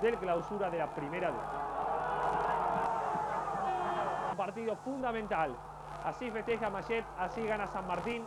del clausura de la primera D. Un partido fundamental. Así festeja Mayet, así gana San Martín.